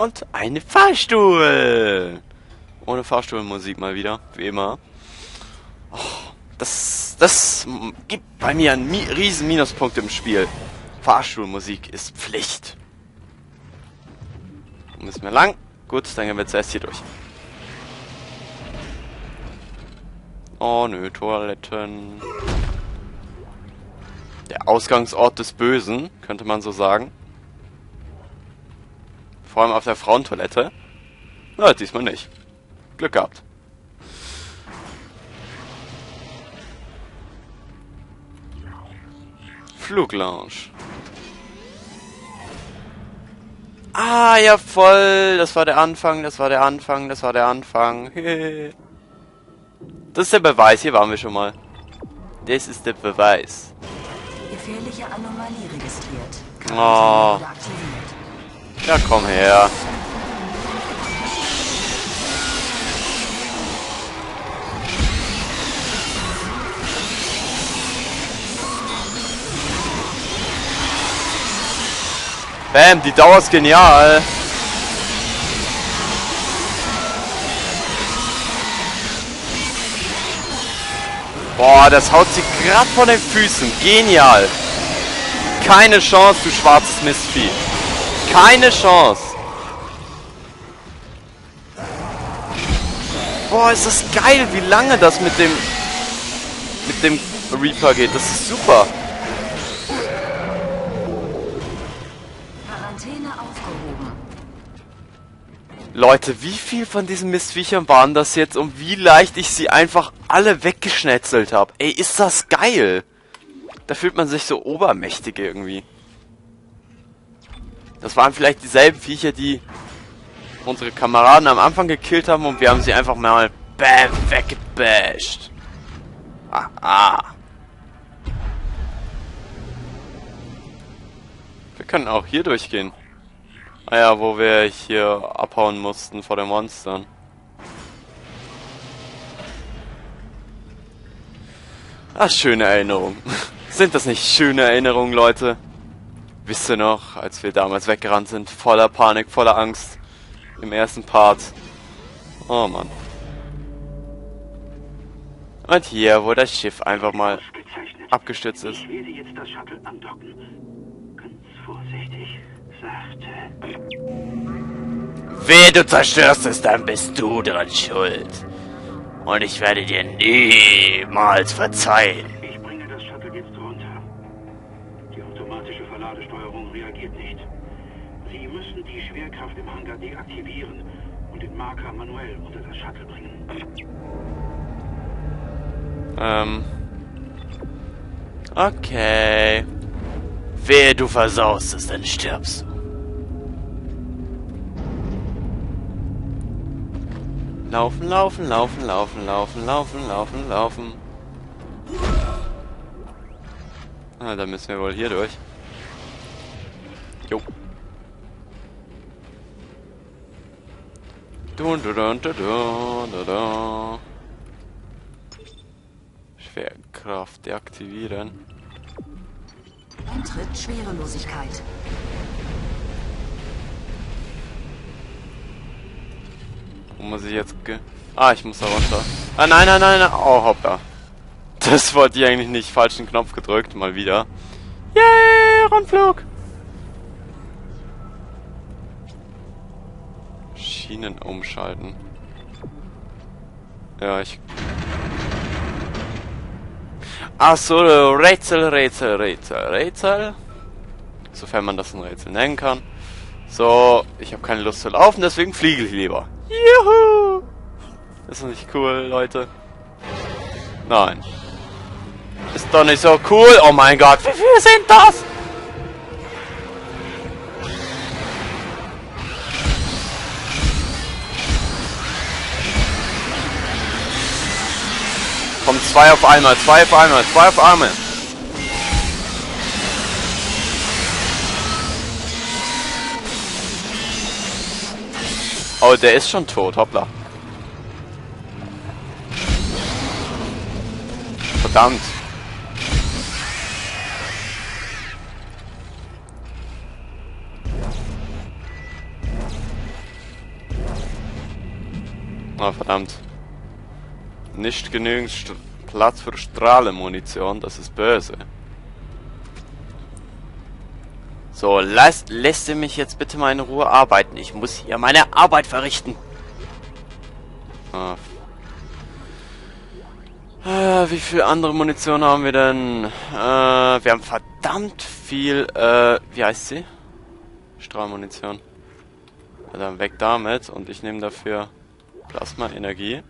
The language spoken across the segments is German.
Und eine Fahrstuhl. Ohne Fahrstuhlmusik mal wieder, wie immer. Oh, das, das gibt bei mir einen Mi riesen Minuspunkt im Spiel. Fahrstuhlmusik ist Pflicht. Müssen wir lang? Gut, dann gehen wir zuerst hier durch. Oh nö, Toiletten. Der Ausgangsort des Bösen, könnte man so sagen. Vor allem auf der Frauentoilette. Na, diesmal nicht. Glück gehabt. Fluglounge. Ah, ja voll. Das war der Anfang, das war der Anfang, das war der Anfang. das ist der Beweis. Hier waren wir schon mal. Das ist der Beweis. Gefährliche Anomalie registriert. Oh. Ja, komm her. Bam, die Dauer ist genial. Boah, das haut sie gerade von den Füßen. Genial. Keine Chance, du schwarzes Mistvieh. Keine Chance. Boah, ist das geil, wie lange das mit dem mit dem Reaper geht. Das ist super. Leute, wie viel von diesen Mistviechern waren das jetzt und wie leicht ich sie einfach alle weggeschnetzelt habe. Ey, ist das geil. Da fühlt man sich so obermächtig irgendwie. Das waren vielleicht dieselben Viecher, die unsere Kameraden am Anfang gekillt haben und wir haben sie einfach mal bam, weggebasht. Ah, ah. Wir können auch hier durchgehen. Ah ja, wo wir hier abhauen mussten vor den Monstern. Ah, schöne Erinnerung. Sind das nicht schöne Erinnerungen, Leute? Wisst ihr noch, als wir damals weggerannt sind, voller Panik, voller Angst, im ersten Part. Oh Mann. Und hier, wo das Schiff einfach mal abgestürzt ist. Ich werde jetzt das Shuttle andocken. Ganz vorsichtig. Weh, du zerstörst es, dann bist du dran schuld. Und ich werde dir niemals verzeihen. Schwerkraft im Hangar deaktivieren und den Marker manuell unter das Shuttle bringen. Ähm. Okay. Wehe, du versaust es, dann stirbst du. Laufen, laufen, laufen, laufen, laufen, laufen, laufen, laufen. Ah, dann müssen wir wohl hier durch. Dun, dun, dun, dun, dun, dun. Schwerkraft deaktivieren. Eintritt Schwerelosigkeit. Wo muss ich jetzt ge... Ah, ich muss da runter. Ah, nein, nein, nein, nein. Oh, hoppla. Das wollte ich eigentlich nicht. Falschen Knopf gedrückt. Mal wieder. Yay, Rundflug. Schienen umschalten. Ja, ich... Ach Rätsel, Rätsel, Rätsel, Rätsel. Sofern man das ein Rätsel nennen kann. So, ich habe keine Lust zu laufen, deswegen fliege ich lieber. Juhu! Ist doch nicht cool, Leute. Nein. Ist doch nicht so cool. Oh mein Gott, wie viele sind das? Kommt zwei auf einmal, zwei auf einmal, zwei auf einmal. Oh, der ist schon tot, hoppla. Verdammt. Ah, verdammt. Nicht genügend St Platz für Strahlenmunition, das ist böse. So, lass, lässt ihr mich jetzt bitte mal in Ruhe arbeiten. Ich muss hier meine Arbeit verrichten. Ah. Äh, wie viel andere Munition haben wir denn? Äh, wir haben verdammt viel, äh, wie heißt sie? Strahlmunition. Ja, dann weg damit und ich nehme dafür Plasma-Energie.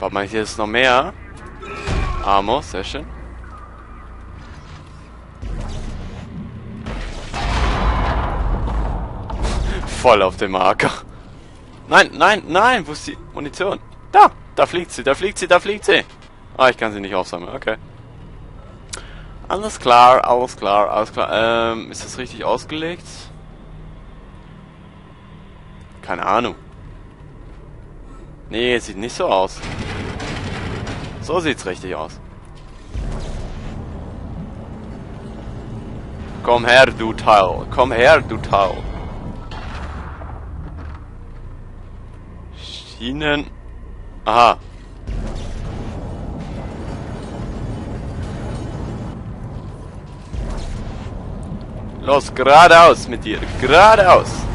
Warte mal, hier ist noch mehr. Armor, sehr schön. Voll auf dem Marker. Nein, nein, nein, wo ist die Munition? Da, da fliegt sie, da fliegt sie, da fliegt sie. Ah, ich kann sie nicht aufsammeln, okay. Alles klar, alles klar, alles klar. Ähm, ist das richtig ausgelegt? Keine Ahnung. Nee, sieht nicht so aus. So sieht's richtig aus. Komm her, du Teil. Komm her, du Teil. Schienen. Aha. Los, geradeaus mit dir. Geradeaus.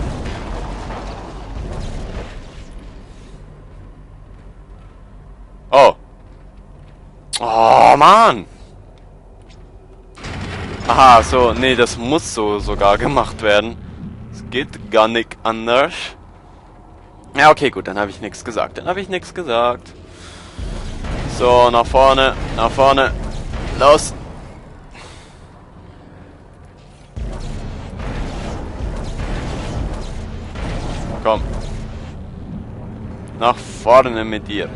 Oh. Oh, Mann. Aha, so, nee, das muss so sogar gemacht werden. Es geht gar nicht anders. Ja, okay, gut, dann habe ich nichts gesagt. Dann habe ich nichts gesagt. So, nach vorne, nach vorne. Los. Komm. Nach vorne mit dir.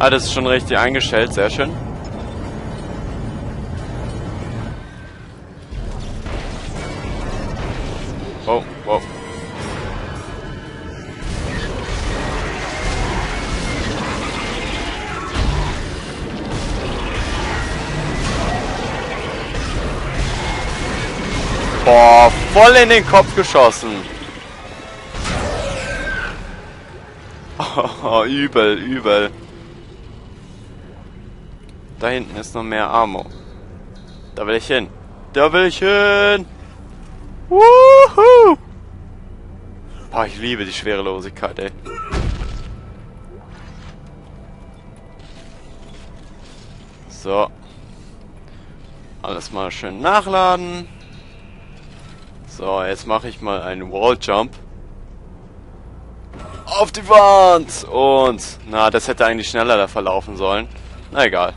Ah, das ist schon richtig eingestellt, sehr schön. Oh, wow. Boah, voll in den Kopf geschossen. Oh, übel, übel. Da hinten ist noch mehr Ammo. Da will ich hin. Da will ich hin. Wuhu! Boah, ich liebe die Schwerelosigkeit, ey. So. Alles mal schön nachladen. So, jetzt mache ich mal einen Walljump. Auf die Wand! Und, na, das hätte eigentlich schneller da verlaufen sollen. Na egal.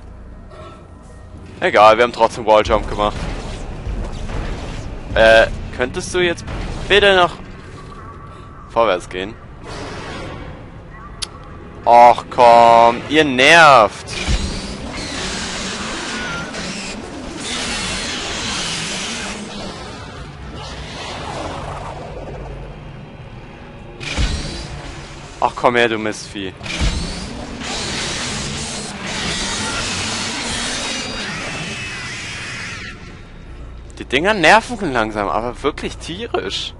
Egal, wir haben trotzdem Walljump gemacht. Äh, könntest du jetzt bitte noch vorwärts gehen? Och komm, ihr nervt. Ach komm her, du Mistvieh. Dinger nerven langsam, aber wirklich tierisch.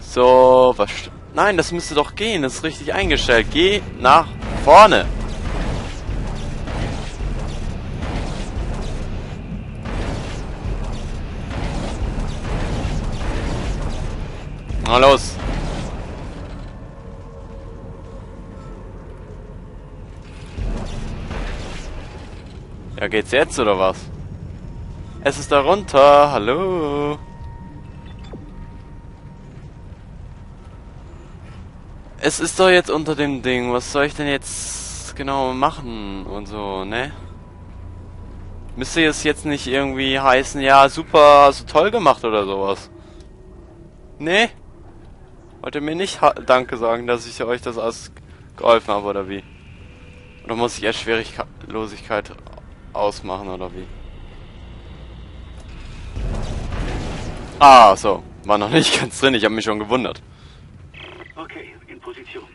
So, was... Nein, das müsste doch gehen. Das ist richtig eingestellt. Geh nach vorne. Na los. Ja, geht's jetzt oder was? Es ist da runter. Hallo. Es ist doch jetzt unter dem Ding. Was soll ich denn jetzt genau machen und so, ne? Müsste es jetzt nicht irgendwie heißen, ja, super, hast du toll gemacht oder sowas? Ne? Wollt ihr mir nicht ha Danke sagen, dass ich euch das alles geholfen habe, oder wie? Oder muss ich erst Schwierigkeitslosigkeit ausmachen oder wie? Ah, so. War noch nicht ganz drin, ich habe mich schon gewundert. Okay, in Position.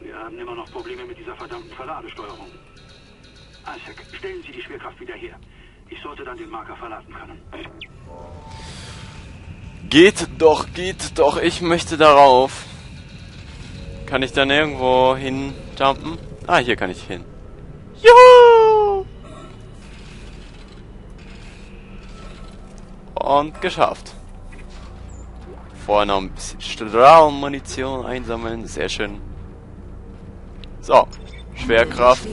Wir haben immer noch Probleme mit dieser verdammten Verladesteuerung. Isaac, stellen Sie die Schwerkraft wieder her. Ich sollte dann den Marker verladen können. Geht doch, geht doch, ich möchte darauf. Kann ich dann irgendwo hin jumpen? Ah, hier kann ich hin. Juhu! Und geschafft. Vorher noch ein bisschen Strahlmunition einsammeln, sehr schön. So, Schwerkraft.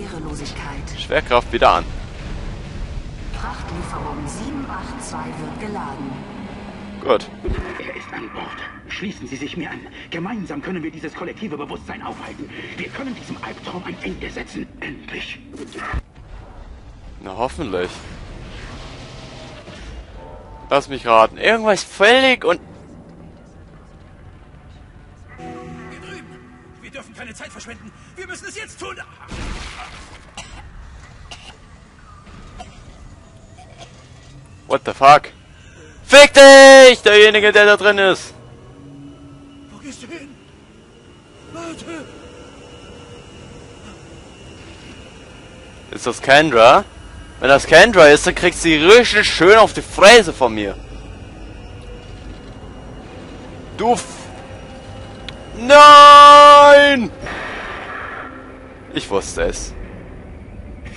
Schwerkraft wieder an. Frachtlieferung 782 wird geladen. Gut. Er ist an Bord. Schließen Sie sich mir an. Gemeinsam können wir dieses kollektive Bewusstsein aufhalten. Wir können diesem Albtraum ein Ende setzen. Endlich. Na hoffentlich. Lass mich raten. Irgendwas völlig und... Hier drüben. Wir dürfen keine Zeit verschwenden. Wir müssen es jetzt tun. What the fuck? Fick dich! Derjenige, der da drin ist! Wo gehst du hin? Warte. Ist das Kendra? Wenn das Kendra ist, dann kriegt sie richtig schön auf die Fräse von mir. Du F Nein! Ich wusste es.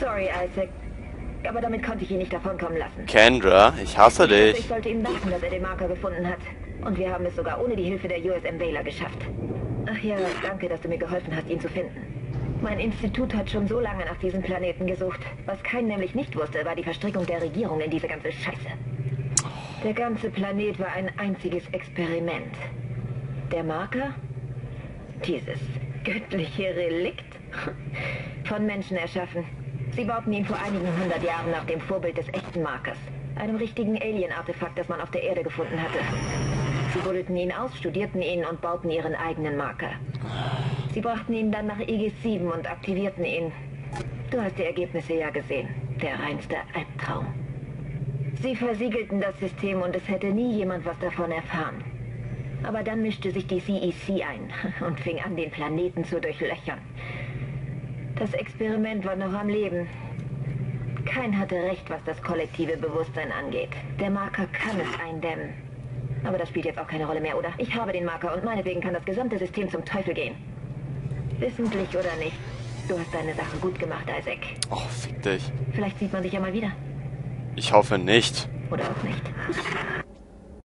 Sorry, Isaac. Aber damit konnte ich ihn nicht davonkommen lassen. Kendra, ich hasse Ich dich. sollte ihm danken, dass er den Marker gefunden hat. Und wir haben es sogar ohne die Hilfe der USM Baylor geschafft. Ach ja, danke, dass du mir geholfen hast, ihn zu finden. Mein Institut hat schon so lange nach diesem Planeten gesucht. Was kein nämlich nicht wusste, war die Verstrickung der Regierung in diese ganze Scheiße. Der ganze Planet war ein einziges Experiment. Der Marker? Dieses göttliche Relikt? Von Menschen erschaffen. Sie bauten ihn vor einigen hundert Jahren nach dem Vorbild des echten Markers. Einem richtigen Alien-Artefakt, das man auf der Erde gefunden hatte. Sie buddelten ihn aus, studierten ihn und bauten ihren eigenen Marker. Sie brachten ihn dann nach EG-7 und aktivierten ihn. Du hast die Ergebnisse ja gesehen. Der reinste Albtraum. Sie versiegelten das System und es hätte nie jemand was davon erfahren. Aber dann mischte sich die CEC ein und fing an, den Planeten zu durchlöchern. Das Experiment war noch am Leben. Kein hatte recht, was das kollektive Bewusstsein angeht. Der Marker kann es eindämmen. Aber das spielt jetzt auch keine Rolle mehr, oder? Ich habe den Marker und meinetwegen kann das gesamte System zum Teufel gehen. Wissentlich oder nicht. Du hast deine Sache gut gemacht, Isaac. Oh, fick dich. Vielleicht sieht man sich ja mal wieder. Ich hoffe nicht. Oder auch nicht.